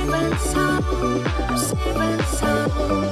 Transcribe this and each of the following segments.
Saving sound, saving sound.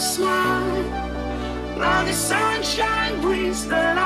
smile. Now the sunshine brings the light.